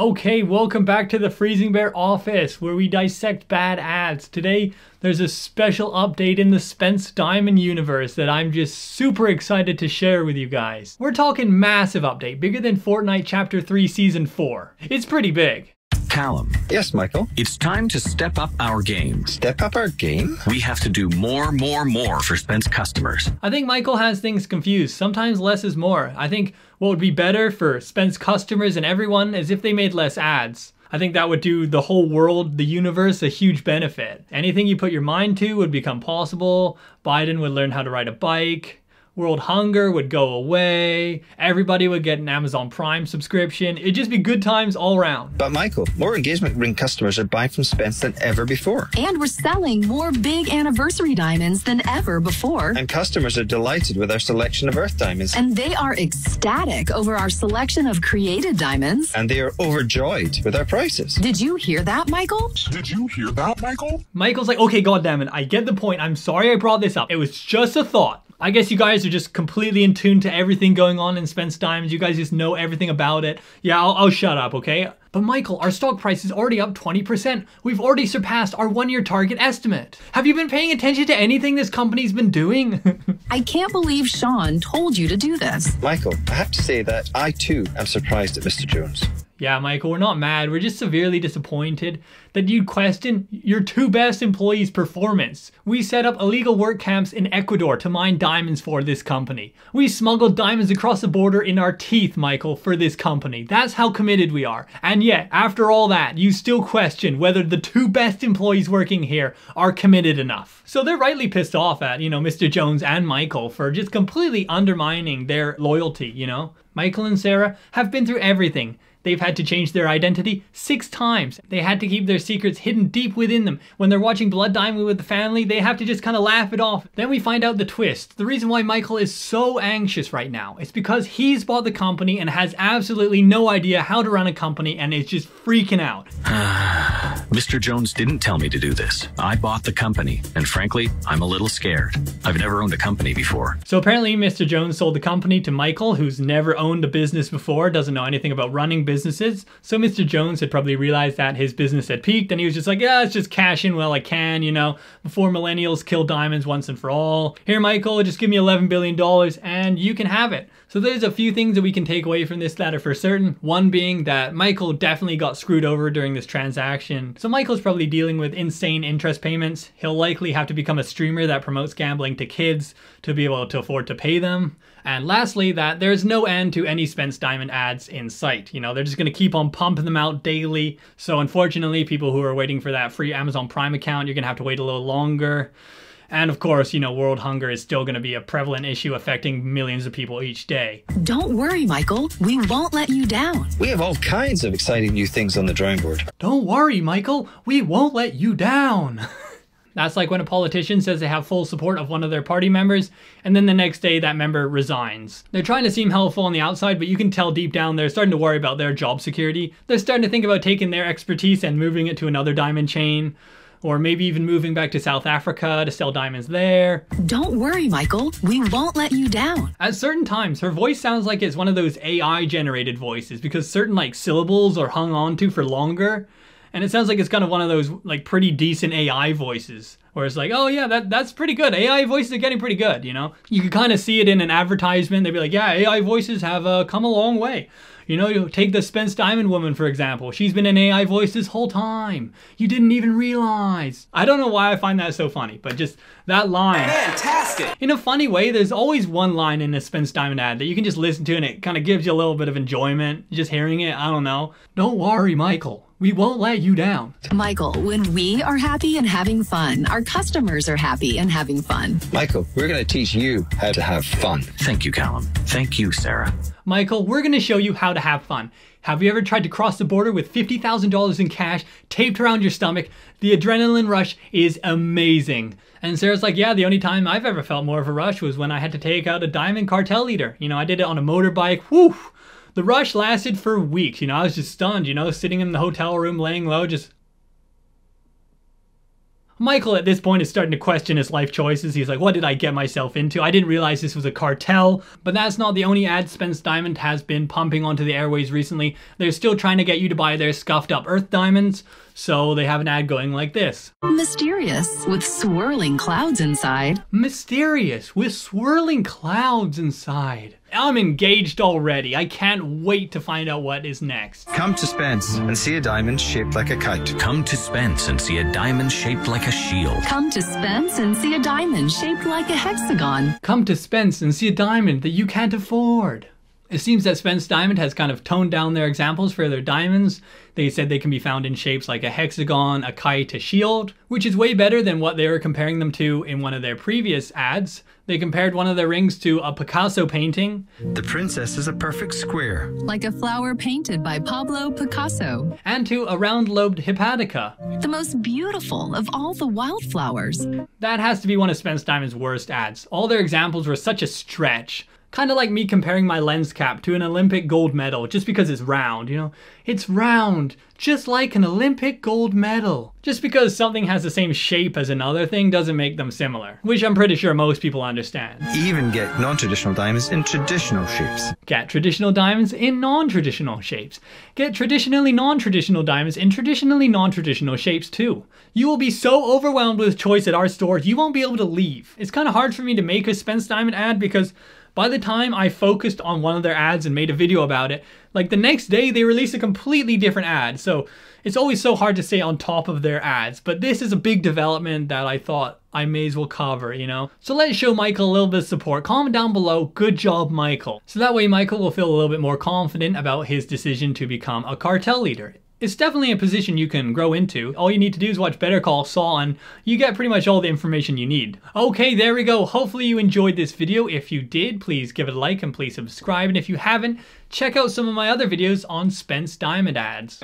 Okay, welcome back to the Freezing Bear office where we dissect bad ads. Today, there's a special update in the Spence Diamond universe that I'm just super excited to share with you guys. We're talking massive update, bigger than Fortnite Chapter 3 Season 4. It's pretty big. Callum, Yes, Michael. it's time to step up our game. Step up our game. We have to do more, more, more for Spence customers. I think Michael has things confused. Sometimes less is more. I think what would be better for Spence customers and everyone is if they made less ads. I think that would do the whole world, the universe, a huge benefit. Anything you put your mind to would become possible. Biden would learn how to ride a bike. World hunger would go away. Everybody would get an Amazon Prime subscription. It'd just be good times all around. But Michael, more engagement ring customers are buying from Spence than ever before. And we're selling more big anniversary diamonds than ever before. And customers are delighted with our selection of Earth diamonds. And they are ecstatic over our selection of created diamonds. And they are overjoyed with our prices. Did you hear that, Michael? Did you hear that, Michael? Michael's like, okay, goddammit, I get the point. I'm sorry I brought this up. It was just a thought. I guess you guys are just completely in tune to everything going on in Spence Diamonds. You guys just know everything about it. Yeah, I'll, I'll shut up, okay? But Michael, our stock price is already up 20%. We've already surpassed our one year target estimate. Have you been paying attention to anything this company's been doing? I can't believe Sean told you to do this. Michael, I have to say that I too am surprised at Mr. Jones. Yeah, Michael, we're not mad. We're just severely disappointed that you'd question your two best employees' performance. We set up illegal work camps in Ecuador to mine diamonds for this company. We smuggled diamonds across the border in our teeth, Michael, for this company. That's how committed we are. And yet, after all that, you still question whether the two best employees working here are committed enough. So they're rightly pissed off at, you know, Mr. Jones and Michael for just completely undermining their loyalty, you know? Michael and Sarah have been through everything. They've had to change their identity six times. They had to keep their secrets hidden deep within them. When they're watching Blood Diamond with the family, they have to just kind of laugh it off. Then we find out the twist. The reason why Michael is so anxious right now is because he's bought the company and has absolutely no idea how to run a company and is just freaking out. Mr. Jones didn't tell me to do this. I bought the company, and frankly, I'm a little scared. I've never owned a company before. So apparently, Mr. Jones sold the company to Michael, who's never owned a business before, doesn't know anything about running businesses. So Mr. Jones had probably realized that his business had peaked, and he was just like, yeah, let's just cash in while I can, you know, before millennials kill diamonds once and for all. Here, Michael, just give me $11 billion and you can have it. So there's a few things that we can take away from this that are for certain. One being that Michael definitely got screwed over during this transaction. So Michael's probably dealing with insane interest payments. He'll likely have to become a streamer that promotes gambling to kids to be able to afford to pay them. And lastly, that there's no end to any Spence Diamond ads in sight. You know, they're just gonna keep on pumping them out daily. So unfortunately, people who are waiting for that free Amazon Prime account, you're gonna have to wait a little longer. And of course, you know, world hunger is still going to be a prevalent issue affecting millions of people each day. Don't worry, Michael. We won't let you down. We have all kinds of exciting new things on the drawing board. Don't worry, Michael, we won't let you down. That's like when a politician says they have full support of one of their party members, and then the next day that member resigns. They're trying to seem helpful on the outside, but you can tell deep down they're starting to worry about their job security. They're starting to think about taking their expertise and moving it to another diamond chain or maybe even moving back to South Africa to sell diamonds there. Don't worry, Michael. We won't let you down. At certain times, her voice sounds like it's one of those AI generated voices because certain like syllables are hung on to for longer. And it sounds like it's kind of one of those like pretty decent AI voices where it's like, oh yeah, that that's pretty good. AI voices are getting pretty good, you know? You can kind of see it in an advertisement. They'd be like, yeah, AI voices have uh, come a long way. You know, you take the Spence Diamond woman, for example. She's been an AI voice this whole time. You didn't even realize. I don't know why I find that so funny, but just that line. Fantastic! In a funny way, there's always one line in a Spence Diamond ad that you can just listen to and it kind of gives you a little bit of enjoyment just hearing it. I don't know. Don't worry, Michael. We won't let you down. Michael, when we are happy and having fun, our customers are happy and having fun. Michael, we're going to teach you how to have fun. Thank you, Callum. Thank you, Sarah. Michael, we're going to show you how to have fun. Have you ever tried to cross the border with $50,000 in cash taped around your stomach? The adrenaline rush is amazing. And Sarah's like, yeah, the only time I've ever felt more of a rush was when I had to take out a diamond cartel leader. You know, I did it on a motorbike. Whew! The rush lasted for weeks. You know, I was just stunned, you know, sitting in the hotel room, laying low, just Michael at this point is starting to question his life choices. He's like, what did I get myself into? I didn't realize this was a cartel. But that's not the only ad Spence Diamond has been pumping onto the airways recently. They're still trying to get you to buy their scuffed up Earth diamonds. So they have an ad going like this Mysterious, with swirling clouds inside. Mysterious, with swirling clouds inside. I'm engaged already. I can't wait to find out what is next. Come to Spence and see a diamond shaped like a kite. Come to Spence and see a diamond shaped like a shield. Come to Spence and see a diamond shaped like a hexagon. Come to Spence and see a diamond that you can't afford. It seems that Spence Diamond has kind of toned down their examples for their diamonds. They said they can be found in shapes like a hexagon, a kite, a shield, which is way better than what they were comparing them to in one of their previous ads. They compared one of their rings to a Picasso painting. The princess is a perfect square. Like a flower painted by Pablo Picasso. And to a round-lobed hepatica. The most beautiful of all the wildflowers. That has to be one of Spence Diamond's worst ads. All their examples were such a stretch. Kind of like me comparing my lens cap to an Olympic gold medal just because it's round, you know? It's round, just like an Olympic gold medal. Just because something has the same shape as another thing doesn't make them similar, which I'm pretty sure most people understand. Even get non-traditional diamonds in traditional shapes. Get traditional diamonds in non-traditional shapes. Get traditionally non-traditional diamonds in traditionally non-traditional shapes too. You will be so overwhelmed with choice at our store, you won't be able to leave. It's kind of hard for me to make a Spence Diamond ad because by the time I focused on one of their ads and made a video about it, like the next day they released a completely different ad. So it's always so hard to stay on top of their ads. But this is a big development that I thought I may as well cover, you know? So let's show Michael a little bit of support. Comment down below, good job, Michael. So that way Michael will feel a little bit more confident about his decision to become a cartel leader. It's definitely a position you can grow into. All you need to do is watch Better Call Saul and you get pretty much all the information you need. Okay, there we go. Hopefully you enjoyed this video. If you did, please give it a like and please subscribe. And if you haven't, check out some of my other videos on Spence Diamond ads.